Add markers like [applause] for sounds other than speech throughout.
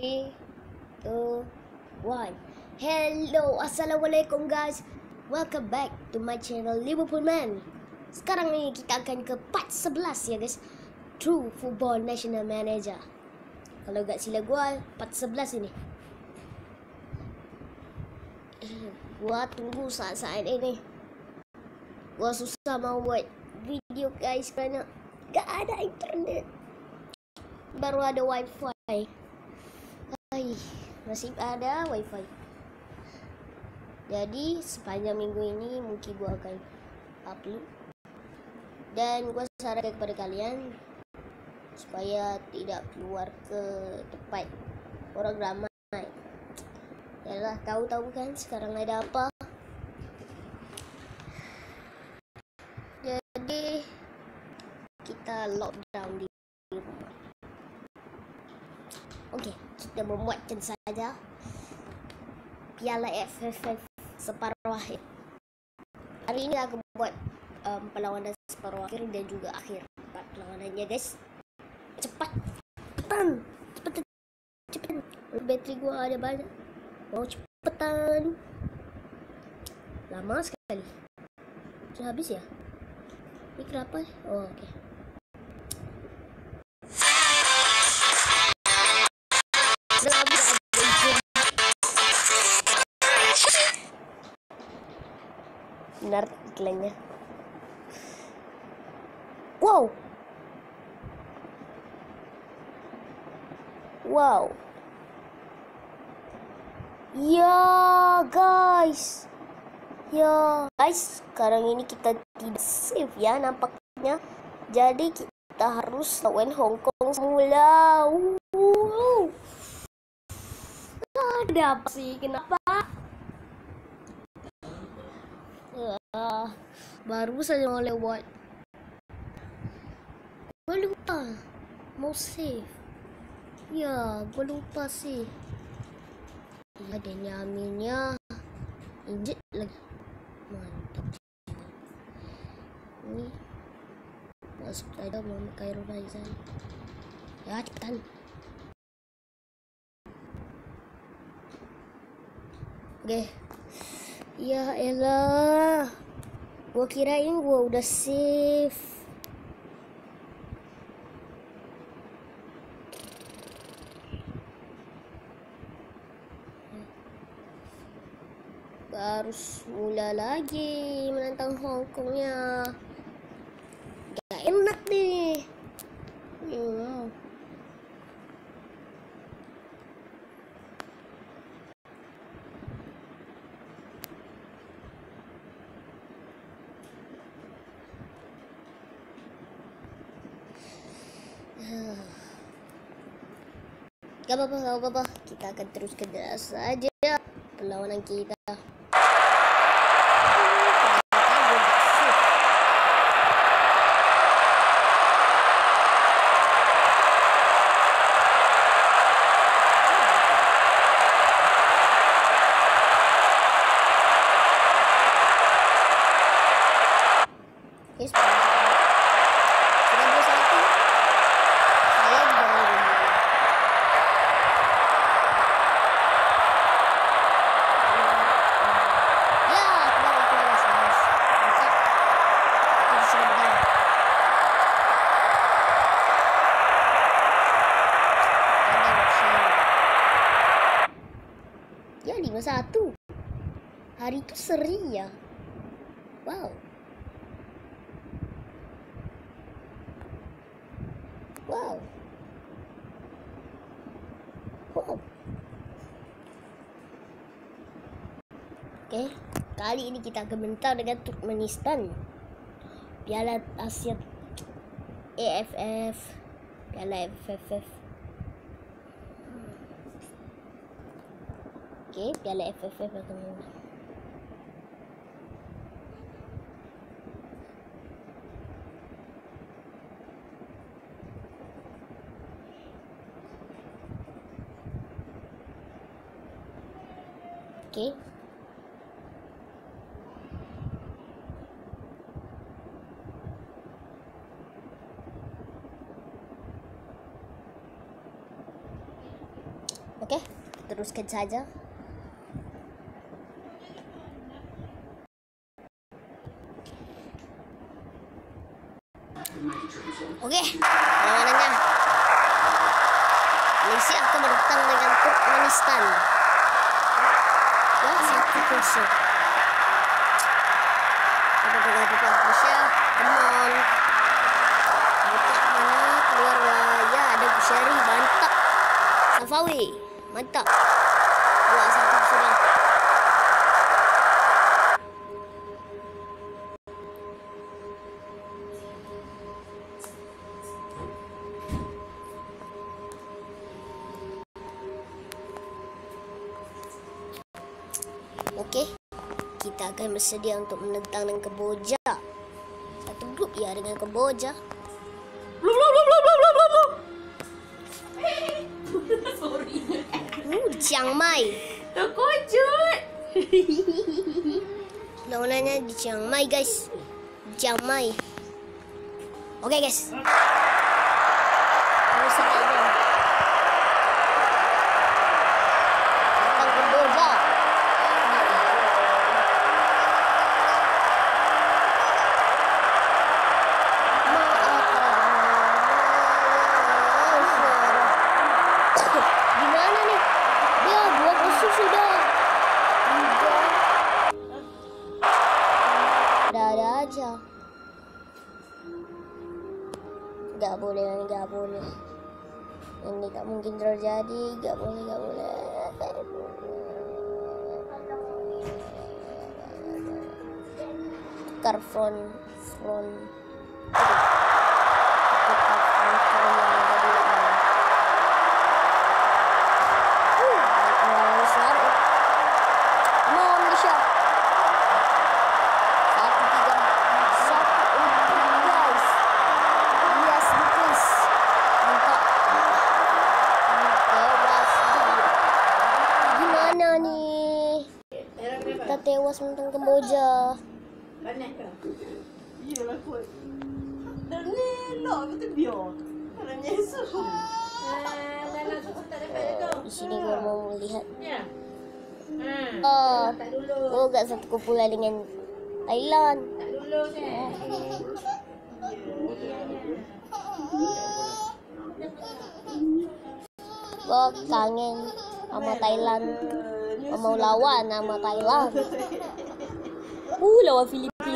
Three, two, one. Hello, assalamualaikum guys. Welcome back to my channel Liverpool Man. Sekarang ni kita akan ke part 11 ya guys. True Football National Manager. Kalau gak sila gua part 11 ini. Gua tunggu saat-saat ini. Gua susah mau buat video guys kerana gak ada internet. Baru ada wifi. Ay, masih ada wifi. Jadi sepanjang minggu ini mungkin gua akan upload dan gua sarankan kepada kalian supaya tidak keluar ke tempat orang ramai. Yalah, tahu-tahu kan sekarang ada apa? Jadi kita lockdown di rumah. Okey, kita membuatkan saja Piala FFF separuh akhir. Hari ini aku buat um, perlawanan separuh akhir dan juga akhir empat perlawanannya guys. Cepat, cepetan, cepetan, cepetan. Bateri gua ada banyak. Mau cepetan. Lama sekali. Sudah habis ya? Ini kenapa? Oh, okey. Benar iklannya. Wow. Wow. Ya guys. Ya guys, sekarang ini kita tidak save ya nampaknya. Jadi kita harus lawan Hong Kong semula. Wow. Ada apa sih? Kenapa? Uh, baru saja mau lewat. Gue lupa mau save. Ya, gue lupa sih. Ada nyaminnya. Injet lagi. Mantap. Ini masuk saja Muhammad Khairul Faizal. Ya, cepetan. Oke. Ya elah. Gua kirain gua udah save. Baru mula lagi menantang Hong Kongnya. Gak enak deh. Hmm. Apa-apa, apa-apa. Kita akan teruskan saja perlawanan kita. kali masa tu. Hari tu seri ya. Wow. Wow. Wow. Okay. Kali ini kita gementar dengan Turkmenistan. Piala Asia AFF. Piala AFF. Okey, Piala AFF akan menang. Okey. Okey, teruskan saja. Okey, lawanannya. Malaysia akan bertang dengan Turkmenistan. Ya, satu kosong. Apa dengan kita Malaysia? Come on. Mantap mana keluar lah. Ya, ada Bushari. Mantap. Safawi. Mantap. Dua satu sudah. Kita akan bersedia untuk menentang dengan Kemboja. Satu grup ya dengan Kemboja. [laughs] Sorry. Uh, Chiang Mai. Terkejut. Lawanannya di Chiang Mai guys. Chiang Mai. Okey guys. Boleh, ini gak boleh. Ini tak mungkin terjadi. Gak boleh, gak boleh. Front, front. Tukar front, front yang ada di depan. Uh, uh, Syaru. Come on, Malaysia. Satu tiga satu empat guys. Yes, please. Mantap. Tewas juga. Gimana nih? Kita tewas menentang Kamboja. Kot. Dan elok betul biar. Kalau nyesuk. Ah, dalam tu tak dapat tu. Di sini gua mau melihat. Ya. Hmm. Oh, Tak dulu. gua gak satu kumpulan dengan Thailand. Tak dulu kan. Gua kangen sama Thailand. Mau lawan sama Thailand. Uh, lawan Filipina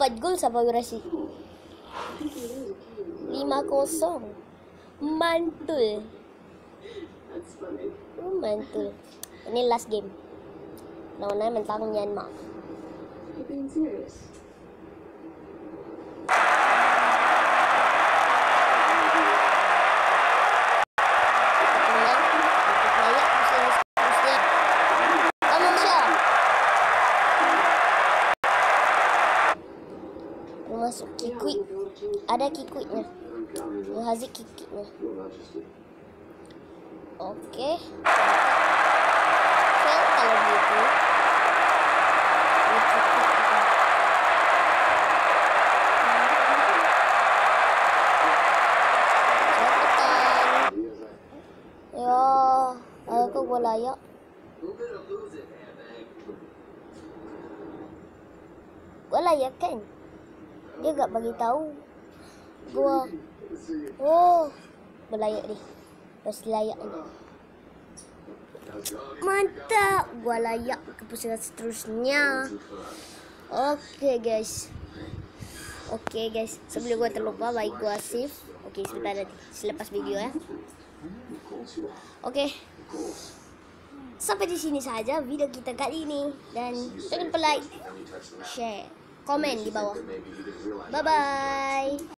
4 gol Safai Rashid. 5-0. Mantul. Oh, mantul. Ini last game. Lawannya mentang Myanmar. Tenang, untuk layak, terus terusnya. Kamu Syah. Masuk kikui. Ada kikuinya. Yang Haziq kikiknya. Oke. Fail kalau gitu. Ini kikik. Cepetan. Ya, aku gua layak. Gua layak kan? Dia gak bagi tahu. Gua Oh, berlayak ni. Pasti layak ni. Mantap. Gua layak ke pusingan seterusnya. Okey guys. Okey guys, sebelum gua terlupa baik gua save. Okey, sebentar nanti selepas video ya. Okey. Sampai di sini saja video kita kali ini dan jangan lupa like, share, komen di bawah. Bye bye.